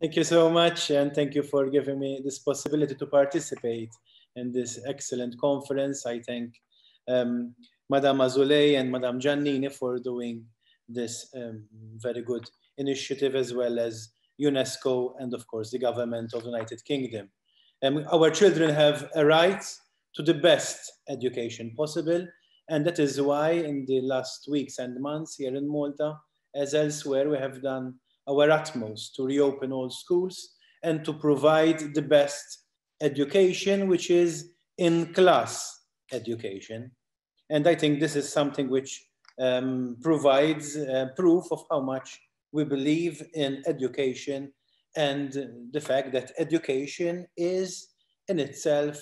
Thank you so much, and thank you for giving me this possibility to participate in this excellent conference. I thank um, Madame Azoulay and Madame Giannini for doing this um, very good initiative, as well as UNESCO and, of course, the government of the United Kingdom. Um, our children have a right to the best education possible, and that is why in the last weeks and months here in Malta, as elsewhere, we have done our utmost to reopen all schools and to provide the best education, which is in class education. And I think this is something which um, provides uh, proof of how much we believe in education and the fact that education is in itself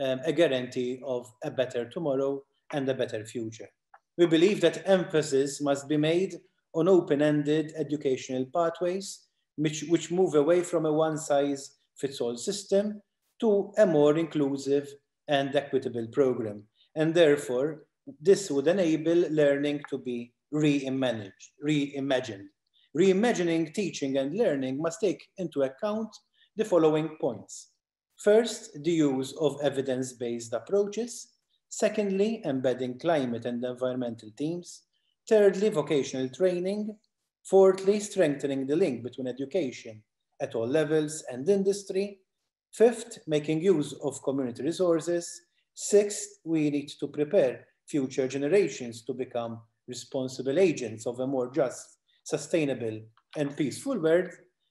um, a guarantee of a better tomorrow and a better future. We believe that emphasis must be made on open-ended educational pathways, which, which move away from a one-size-fits-all system to a more inclusive and equitable program. And therefore, this would enable learning to be reimagined. reimagined. Reimagining teaching and learning must take into account the following points. First, the use of evidence-based approaches. Secondly, embedding climate and environmental themes. Thirdly, vocational training. Fourthly, strengthening the link between education at all levels and industry. Fifth, making use of community resources. Sixth, we need to prepare future generations to become responsible agents of a more just, sustainable, and peaceful world.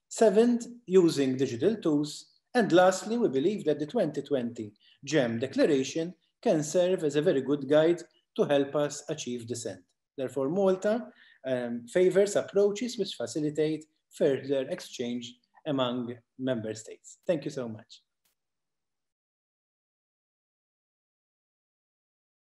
Seventh, using digital tools. And lastly, we believe that the 2020 GEM Declaration can serve as a very good guide to help us achieve this end. Therefore, Malta um, favors approaches which facilitate further exchange among member states. Thank you so much.